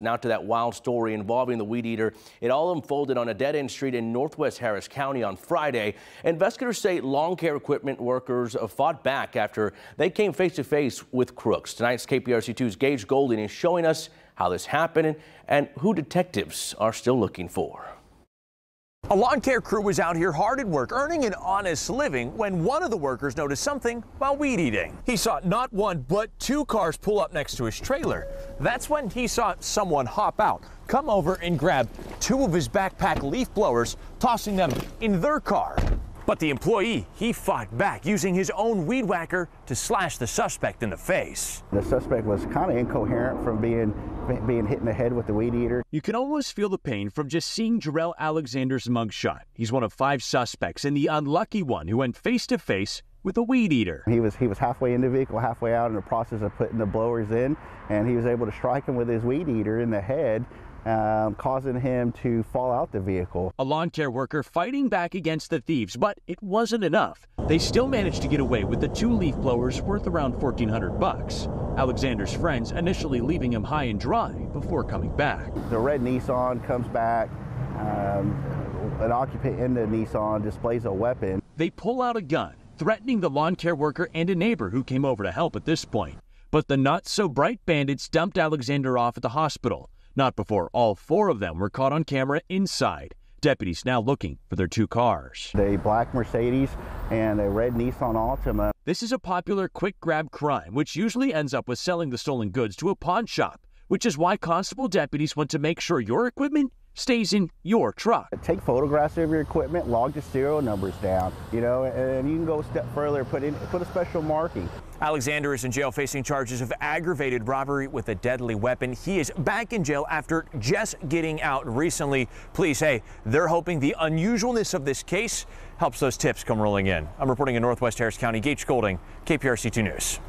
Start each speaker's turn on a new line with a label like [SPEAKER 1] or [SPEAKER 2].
[SPEAKER 1] Now to that wild story involving the weed eater. It all unfolded on a dead-end street in northwest Harris County on Friday. Investigators say lawn care equipment workers fought back after they came face-to-face with crooks. Tonight's KPRC2's Gage Goulding is showing us how this happened and who detectives are still looking for.
[SPEAKER 2] A lawn care crew was out here hard at work, earning an honest living when one of the workers noticed something while weed eating. He saw not one, but two cars pull up next to his trailer. That's when he saw someone hop out, come over and grab two of his backpack leaf blowers, tossing them in their car. But the employee, he fought back using his own weed whacker to slash the suspect in the face.
[SPEAKER 3] The suspect was kind of incoherent from being being hit in the head with the weed eater.
[SPEAKER 2] You can almost feel the pain from just seeing Jarrell Alexander's mugshot. He's one of five suspects and the unlucky one who went face to face with a weed eater.
[SPEAKER 3] He was he was halfway in the vehicle, halfway out in the process of putting the blowers in, and he was able to strike him with his weed eater in the head um, causing him to fall out the vehicle.
[SPEAKER 2] A lawn care worker fighting back against the thieves, but it wasn't enough. They still managed to get away with the two leaf blowers worth around 1400 bucks. Alexander's friends initially leaving him high and dry before coming back.
[SPEAKER 3] The red Nissan comes back. Um, an occupant in the Nissan displays a weapon.
[SPEAKER 2] They pull out a gun, threatening the lawn care worker and a neighbor who came over to help at this point. But the not so bright bandits dumped Alexander off at the hospital. Not before all four of them were caught on camera inside. Deputies now looking for their two cars.
[SPEAKER 3] A black Mercedes and a red Nissan Altima.
[SPEAKER 2] This is a popular quick grab crime, which usually ends up with selling the stolen goods to a pawn shop, which is why constable deputies want to make sure your equipment stays in your truck.
[SPEAKER 3] Take photographs of your equipment, log the serial numbers down, you know, and you can go a step further, put in put a special marking.
[SPEAKER 2] Alexander is in jail facing charges of aggravated robbery with a deadly weapon. He is back in jail after just getting out recently. Police say they're hoping the unusualness of this case helps those tips come rolling in. I'm reporting in Northwest Harris County. Gage Goulding, KPRC 2 News.